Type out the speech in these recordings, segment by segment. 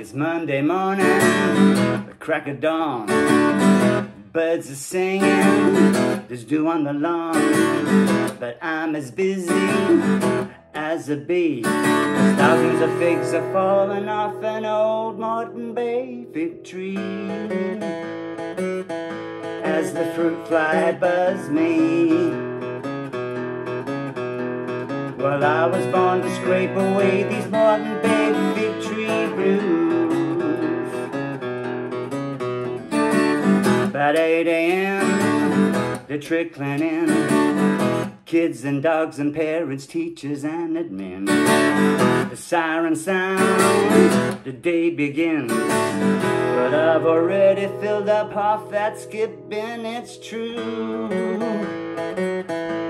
It's Monday morning, the crack of dawn. Birds are singing, there's dew on the lawn. But I'm as busy as a bee. Thousands of figs are falling off an old Moreton Bay fig tree. As the fruit fly buzz me. Well, I was born to scrape away these Moreton Bay fig tree blues. About 8 a.m., they're trickling in. Kids and dogs and parents, teachers and admin. The siren sound, the day begins. But I've already filled up half that skip bin, it's true.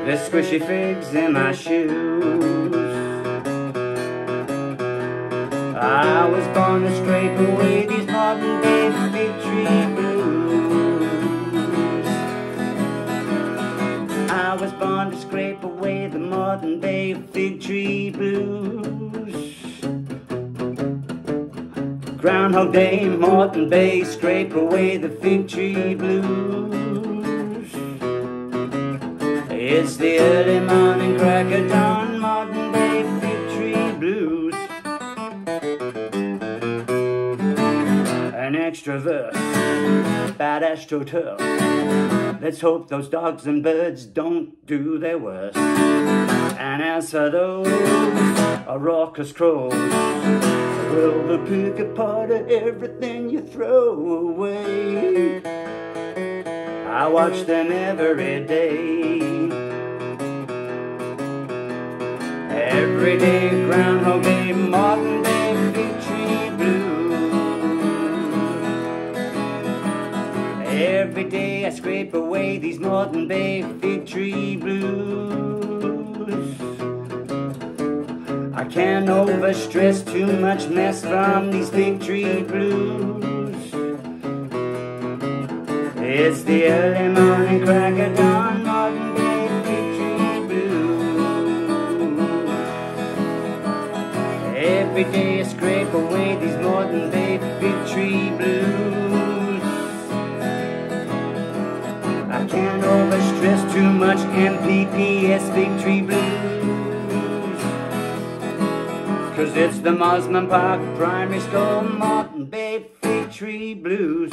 There's squishy figs in my shoes. I was born to I was born to scrape away the Moreton Bay fig tree blues. Groundhog Day, Moreton Bay, scrape away the fig tree blues. It's the early morning crack of dawn, Moreton Bay fig tree blues. An extra verse, bad astroturf. Let's hope those dogs and birds don't do their worst. And as for those raucous crows, well, they pick apart everything you throw away. I watch them every day. Every day, Groundhog Day, Moreton Bay, Every day I scrape away these Moreton Bay Fig Tree Blues. I can't overstress too much mess from these Fig Tree Blues. It's the early morning crack of dawn, Moreton Bay Fig Tree Blues. Every day I scrape away these Moreton Bay Fig Tree Blues. Too much MPPS Fig Tree Blues. Cause it's the Mosman Park Primary School Moreton Bay Fig Tree Blues.